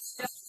Just